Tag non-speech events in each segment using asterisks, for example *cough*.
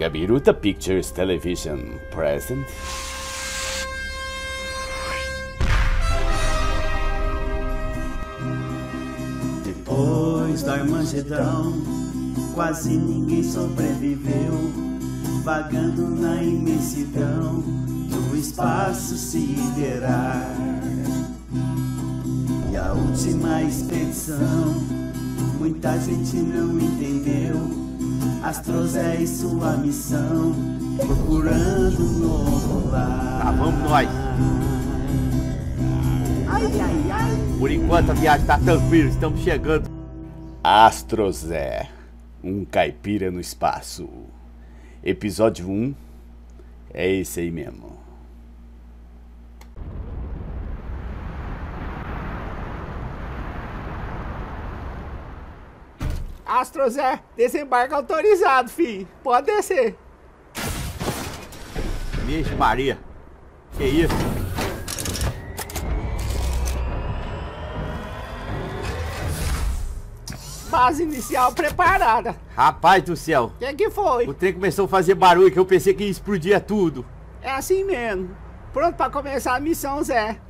Gabiruta Pictures Television present. Depois do Armagedão, quase ninguém sobreviveu, vagando na imensidão do espaço siderar. E a última expedição, muita gente não entendeu. Astrozé e sua missão, procurando um novo lar. Tá, vamos nós. Ai, ai, ai. Por enquanto a viagem tá tranquila, estamos chegando. Astrozé, um caipira no espaço. Episódio 1 é esse aí mesmo. Astrozé, desembarque autorizado, fi. Pode descer. Vixe Maria. Que isso? Base inicial preparada. Rapaz do céu. O que, que foi? O trem começou a fazer barulho que eu pensei que ia explodir tudo. É assim mesmo. Pronto pra começar a missão, Zé.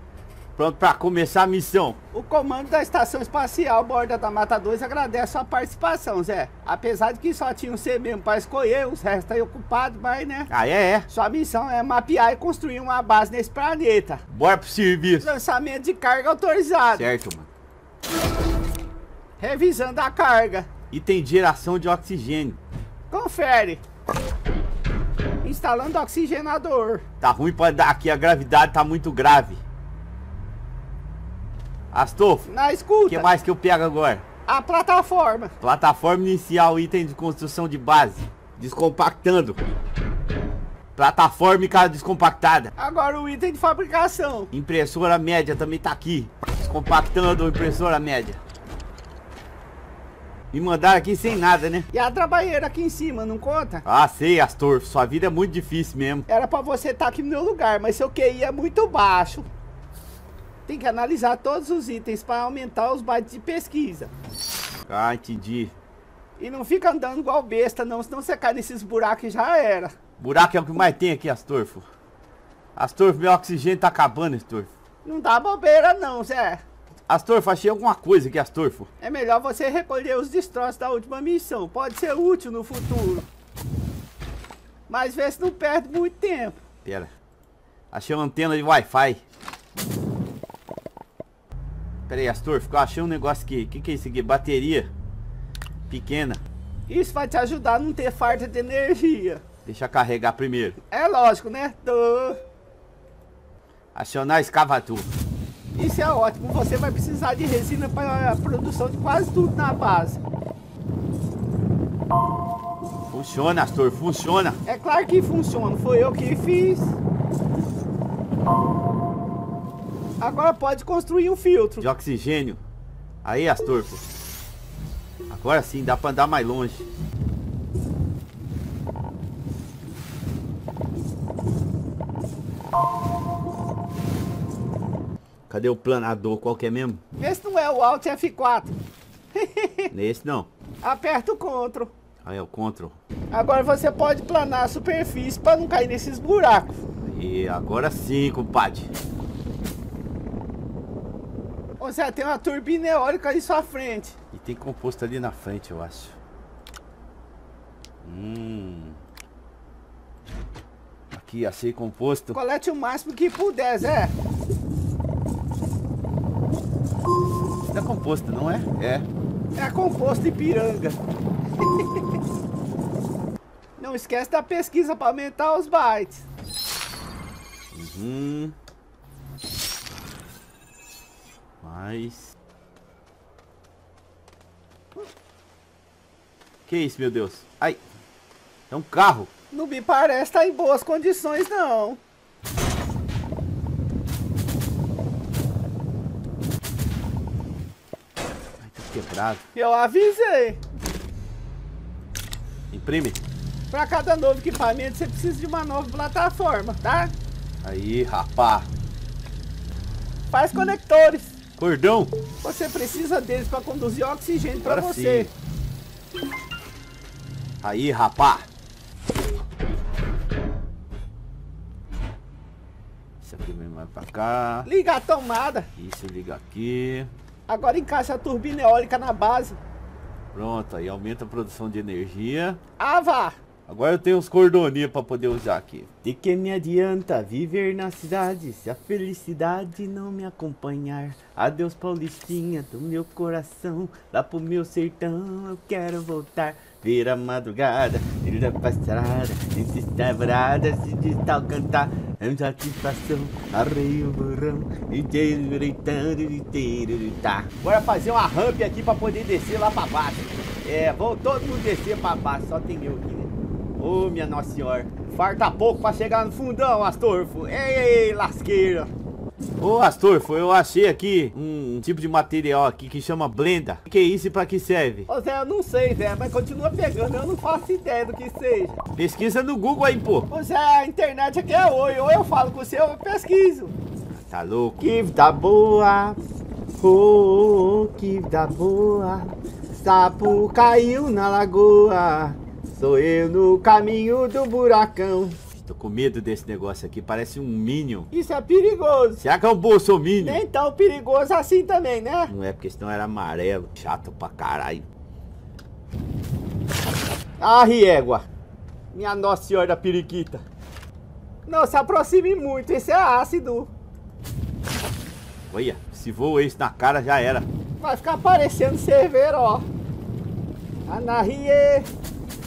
Pronto pra começar a missão. O comando da Estação Espacial Borda da Mata 2 agradece sua participação, Zé. Apesar de que só tinha um C mesmo pra escolher, os restos aí ocupados, mas né? Ah, é, é. Sua missão é mapear e construir uma base nesse planeta. Bora pro serviço. Lançamento de carga autorizado. Certo, mano. Revisando a carga. E tem geração de oxigênio. Confere. Instalando oxigenador. Tá ruim pra dar aqui, a gravidade tá muito grave. Astolfo, Na o escuta. que mais que eu pego agora? A plataforma. Plataforma inicial, item de construção de base. Descompactando. Plataforma descompactada. Agora o item de fabricação. Impressora média também tá aqui. Descompactando a impressora média. Me mandaram aqui sem nada, né? E a trabalheira aqui em cima, não conta? Ah, sei, Astor. Sua vida é muito difícil mesmo. Era pra você estar aqui no meu lugar, mas seu QI é muito baixo. Tem que analisar todos os itens para aumentar os bytes de pesquisa. Ah, entendi. E não fica andando igual besta, não, senão você cai nesses buracos e já era. Buraco é o que mais tem aqui, Astorfo. Astorfo, meu oxigênio tá acabando, Astorfo. Não dá bobeira não, Zé. Astorfo, achei alguma coisa aqui, Astorfo. É melhor você recolher os destroços da última missão. Pode ser útil no futuro. Mas vê se não perde muito tempo. Pera. Achei uma antena de Wi-Fi. Pera aí, Astorfo, eu achei um negócio aqui. O que, que é isso aqui? Bateria. Pequena. Isso vai te ajudar a não ter farta de energia. Deixa eu carregar primeiro. É lógico, né? Tô. Acionar a escavatura. Isso é ótimo. Você vai precisar de resina para a produção de quase tudo na base. Funciona, Astor, funciona. É claro que funciona. Foi eu que fiz. Agora pode construir um filtro. De oxigênio. Aí, Astorfo. Agora sim, dá pra andar mais longe. Cadê o planador? Qual que é mesmo? Vê se não é o Alt F4. *laughs* Nesse não. Aperta o Ctrl. Aí é o control. Agora você pode planar a superfície para não cair nesses buracos. E agora sim, compadre. Ou seja, tem uma turbina eólica ali sua frente. E tem composto ali na frente, eu acho. Hum. Aqui, achei composto. Colete o máximo que puder, Zé. Isso é composto, não é? É. É composto Ipiranga. Não esquece da pesquisa para aumentar os bytes. Uhum. Mais. Que isso, meu Deus? Ai. É um carro. Não me parece estar em boas condições, não. Ai, tá quebrado. Eu avisei. Imprime. Para cada novo equipamento, você precisa de uma nova plataforma, tá? Aí, rapá. Faz conectores. Gordão. Você precisa deles para conduzir oxigênio para você. Aí, rapá. Isso aqui vem vai pra cá. Liga a tomada. Isso, liga aqui. Agora encaixa a turbina eólica na base. Pronto, aí aumenta a produção de energia. Ah, vá! Agora eu tenho uns cordoninhos pra poder usar aqui. De que me adianta viver na cidade se a felicidade não me acompanhar? Adeus, Paulistinha, do meu coração, lá pro meu sertão eu quero voltar. Ver a madrugada, vir da passarada, insistembrada, se de tal cantar, é satisfação, arreio o burrão, e gritando, inteiro, tá. Bora fazer uma ramp aqui pra poder descer lá pra baixo. É, vão todo mundo descer pra baixo, só tem eu aqui, Ô, minha Nossa Senhora. Farta pouco pra chegar no fundão, Astorfo. Ei, ei, lasqueira. Ô Astorfo, eu achei aqui um tipo de material aqui que chama blenda. O que é isso e pra que serve? Ô Zé, eu não sei, Zé, mas continua pegando, eu não faço ideia do que seja. Pesquisa no Google aí, pô. Ô Zé, a internet aqui é oi, ou eu falo com você ou eu pesquiso. Tá louco? Que vida boa, oh, que vida boa, sapo caiu na lagoa, sou eu no caminho do buracão. Tô com medo desse negócio aqui, parece um Minion. Isso é perigoso. Será que é um bolsominion? Nem tão perigoso assim também, né? Não é, porque senão era amarelo. Chato pra caralho. Ah, riégua. Minha Nossa Senhora da Periquita. Não se aproxime muito, esse é ácido. Olha, se voa isso na cara já era. Vai ficar parecendo cerveiro, ó. Anahie,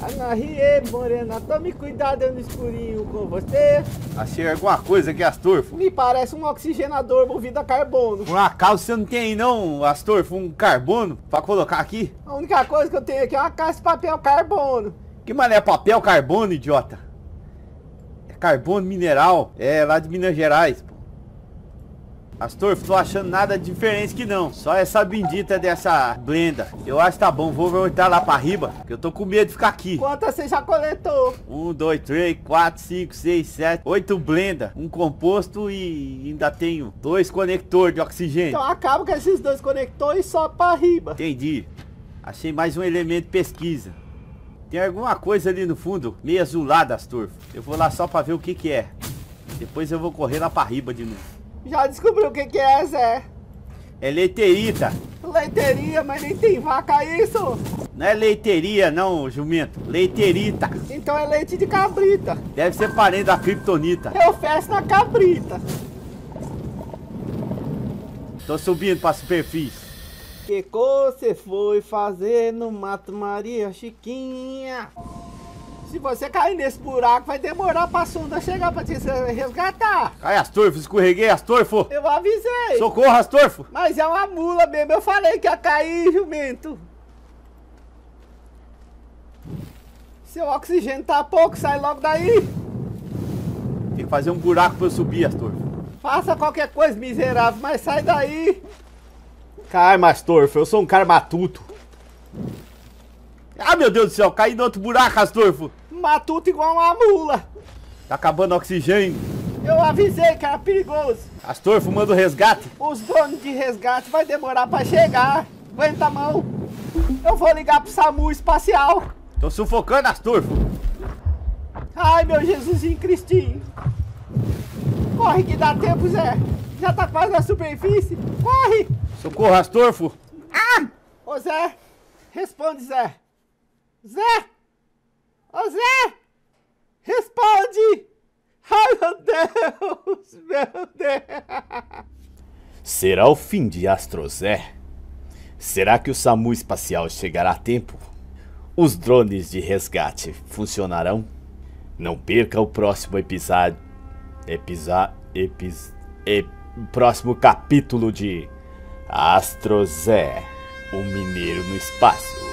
Anahie, morena, tome cuidado no escurinho com você. Achei alguma coisa aqui, Astorfo. Me parece um oxigenador movido a carbono. Por acaso você não tem aí não, Astorfo, um carbono pra colocar aqui? A única coisa que eu tenho aqui é uma caixa de papel carbono. Que mané é papel carbono, idiota? É carbono mineral, é lá de Minas Gerais, pô. Astorfo, tô achando nada diferente que não. Só essa bendita dessa blenda. Eu acho que tá bom, vou voltar lá pra riba, que eu tô com medo de ficar aqui. Quantas você já coletou? Um, dois, três, quatro, cinco, seis, sete, oito blenda, um composto e ainda tenho dois conectores de oxigênio. Então acaba com esses dois conectores só pra riba. Entendi. Achei mais um elemento de pesquisa. Tem alguma coisa ali no fundo, meio azulada, Astorfo. Eu vou lá só pra ver o que que é. Depois eu vou correr lá pra riba de novo. Já descobriu o que que é, Zé? É leiterita. Leiteria, mas nem tem vaca isso. Não é leiteria não, jumento. Leiterita. Então é leite de cabrita. Deve ser parente da kryptonita. Eu fecho na cabrita. Tô subindo pra superfície. Que você foi fazer no Mato Maria Chiquinha? Se você cair nesse buraco, vai demorar pra sonda chegar pra te resgatar. Cai, Astorfo, escorreguei, Astorfo. Eu avisei. Socorro, Astorfo. Mas é uma mula mesmo, eu falei que ia cair, jumento. Seu oxigênio tá pouco, sai logo daí. Tem que fazer um buraco pra eu subir, Astorfo. Faça qualquer coisa, miserável, mas sai daí. Calma, Astorfo, eu sou um cara matuto. Ah, meu Deus do céu, caí no outro buraco, Astorfo. Matuto igual uma mula. Tá acabando o oxigênio. Eu avisei que era perigoso. Astorfo, manda o resgate. Os donos de resgate vai demorar pra chegar. Aguenta a mão. Eu vou ligar pro SAMU espacial. Tô sufocando, Astorfo. Ai, meu Jesusinho Cristinho. Corre que dá tempo, Zé. Já tá quase na superfície. Corre. Socorro, Astorfo. Ô, Zé. Responde, Zé. Zé. Ô, Zé. Responde. Ai, meu Deus. *laughs* Meu Deus. Será o fim de Astrozé? Será que o SAMU espacial chegará a tempo? Os drones de resgate funcionarão? Não perca o próximo episódio. Episódio. Epis, ep, próximo capítulo de Astrozé, o mineiro no espaço.